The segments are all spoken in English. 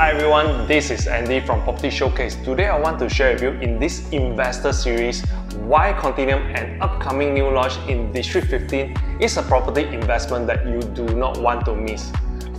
Hi everyone, this is Andy from Property Showcase. Today I want to share with you in this investor series why Continuum, an upcoming new launch in District 15, is a property investment that you do not want to miss.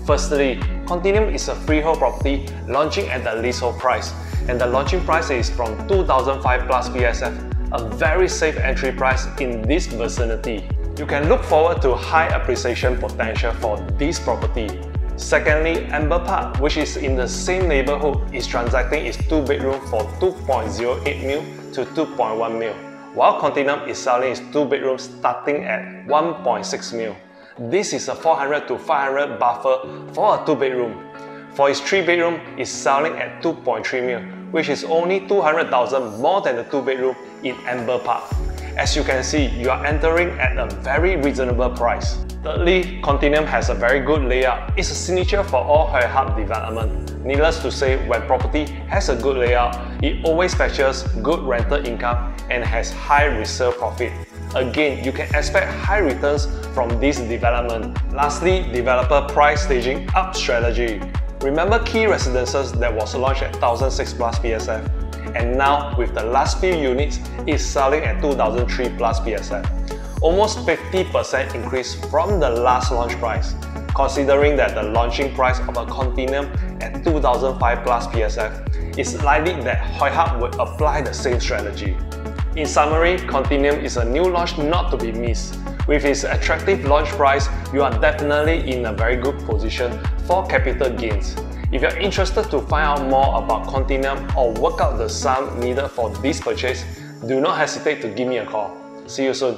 Firstly, Continuum is a freehold property launching at the leasehold price, and the launching price is from 2005 plus PSF, a very safe entry price in this vicinity. You can look forward to high appreciation potential for this property Secondly, Amber Park, which is in the same neighborhood, is transacting its two bedroom for 2.08 mil to 2.1 mil, while Continuum is selling its two bedrooms starting at 1.6 mil. This is a 400 to 500 buffer for a two bedroom. For its three bedroom, is selling at 2.3 mil, which is only 200,000 more than the two bedroom in Amber Park. As you can see, you are entering at a very reasonable price. Thirdly, Continuum has a very good layout. It's a signature for Hoi Hup development. Needless to say, when property has a good layout, it always fetches good rental income and has high resale profit. Again, you can expect high returns from this development. Lastly, developer price staging up strategy. Remember Ki Residences that was launched at 1006 plus PSF and now with the last few units, it's selling at 2003 plus PSF almost 50% increase from the last launch price, considering that the launching price of a Continuum at 2005 plus PSF is likely that Hoi Hup would apply the same strategy. In summary, Continuum is a new launch not to be missed. With its attractive launch price, you are definitely in a very good position for capital gains. If you're interested to find out more about Continuum or work out the sum needed for this purchase, do not hesitate to give me a call. See you soon.